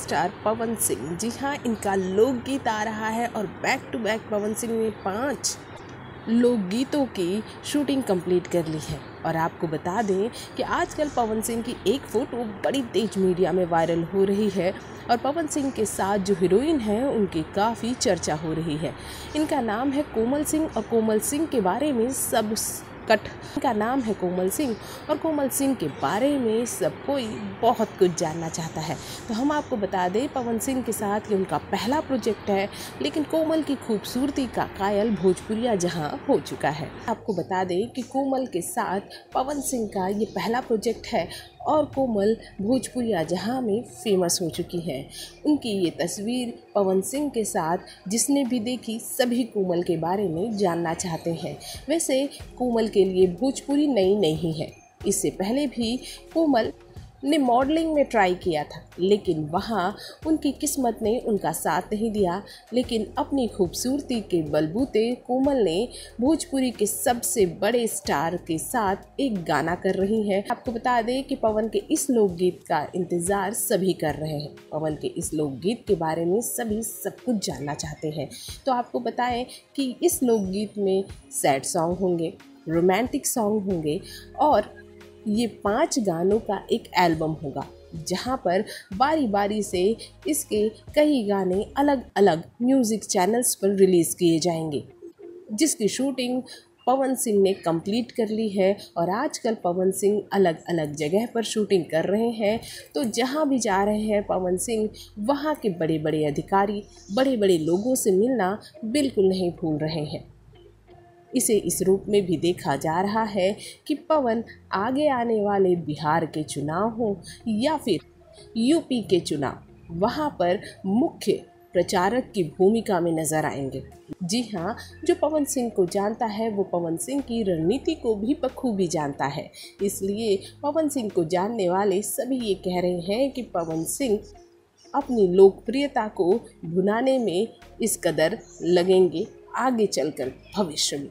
Superstar Pawan Singh. जी हाँ इनका लोकगीत आ रहा है और back to back Pawan Singh ने पाँच लोकगीतों की शूटिंग कंप्लीट कर ली है। और आपको बता दें कि आजकल पवन सिंह की एक फ़ोटो बड़ी तेज मीडिया में वायरल हो रही है और पवन सिंह के साथ जो हीरोइन है, उनकी काफ़ी चर्चा हो रही है। इनका नाम है कोमल सिंह और कोमल सिंह के बारे में सब कट का नाम है कोमल सिंह और कोमल सिंह के बारे में सब कोई बहुत कुछ जानना चाहता है। तो हम आपको बता दें, पवन सिंह के साथ ये उनका पहला प्रोजेक्ट है, लेकिन कोमल की खूबसूरती का कायल भोजपुरिया जहाँ हो चुका है। आपको बता दें कि कोमल के साथ पवन सिंह का ये पहला प्रोजेक्ट है और कोमल भोजपुरिया जहाँ में फ़ेमस हो चुकी हैं। उनकी ये तस्वीर पवन सिंह के साथ, जिसने भी देखी, सभी कोमल के बारे में जानना चाहते हैं। वैसे, कोमल के लिए भोजपुरी नई नहीं है। इससे पहले भी कोमल ने मॉडलिंग में ट्राई किया था, लेकिन वहाँ उनकी किस्मत ने उनका साथ नहीं दिया। लेकिन अपनी खूबसूरती के बलबूते कोमल ने भोजपुरी के सबसे बड़े स्टार के साथ एक गाना कर रही हैं। आपको बता दें कि पवन के इस लोकगीत का इंतज़ार सभी कर रहे हैं। पवन के इस लोकगीत के बारे में सभी सब कुछ जानना चाहते हैं। तो आपको बताएँ कि इस लोकगीत में सैड सॉन्ग होंगे, रोमांटिक सॉन्ग होंगे और ये पाँच गानों का एक एल्बम होगा, जहाँ पर बारी बारी से इसके कई गाने अलग अलग म्यूज़िक चैनल्स पर रिलीज़ किए जाएँगे, जिसकी शूटिंग पवन सिंह ने कंप्लीट कर ली है और आजकल पवन सिंह अलग अलग जगह पर शूटिंग कर रहे हैं। तो जहाँ भी जा रहे हैं पवन सिंह, वहाँ के बड़े बड़े अधिकारी बड़े बड़े लोगों से मिलना बिल्कुल नहीं भूल रहे हैं। इसे इस रूप में भी देखा जा रहा है कि पवन आगे आने वाले बिहार के चुनाव हो या फिर यूपी के चुनाव, वहाँ पर मुख्य प्रचारक की भूमिका में नज़र आएँगे। जी हाँ जो पवन सिंह को जानता है, वो पवन सिंह की रणनीति को भी बखूबी जानता है। इसलिए पवन सिंह को जानने वाले सभी ये कह रहे हैं कि पवन सिंह अपनी लोकप्रियता को भुनाने में इस कदर लगेंगे आगे चलकर भविष्य में।